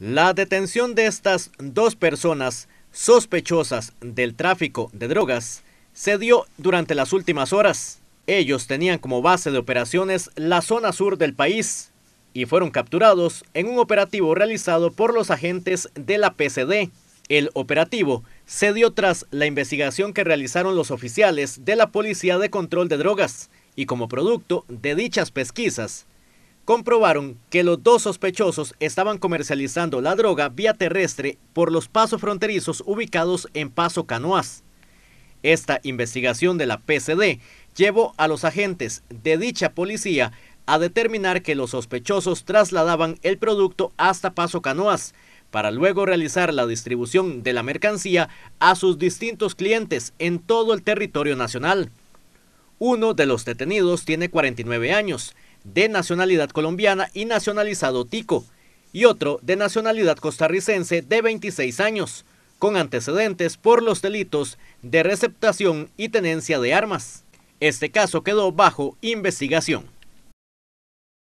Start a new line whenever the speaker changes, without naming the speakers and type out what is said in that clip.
La detención de estas dos personas sospechosas del tráfico de drogas se dio durante las últimas horas. Ellos tenían como base de operaciones la zona sur del país y fueron capturados en un operativo realizado por los agentes de la PCD. El operativo se dio tras la investigación que realizaron los oficiales de la Policía de Control de Drogas y como producto de dichas pesquisas comprobaron que los dos sospechosos estaban comercializando la droga vía terrestre por los pasos fronterizos ubicados en Paso Canoas. Esta investigación de la PCD llevó a los agentes de dicha policía a determinar que los sospechosos trasladaban el producto hasta Paso Canoas para luego realizar la distribución de la mercancía a sus distintos clientes en todo el territorio nacional. Uno de los detenidos tiene 49 años de nacionalidad colombiana y nacionalizado tico, y otro de nacionalidad costarricense de 26 años, con antecedentes por los delitos de receptación y tenencia de armas. Este caso quedó bajo investigación.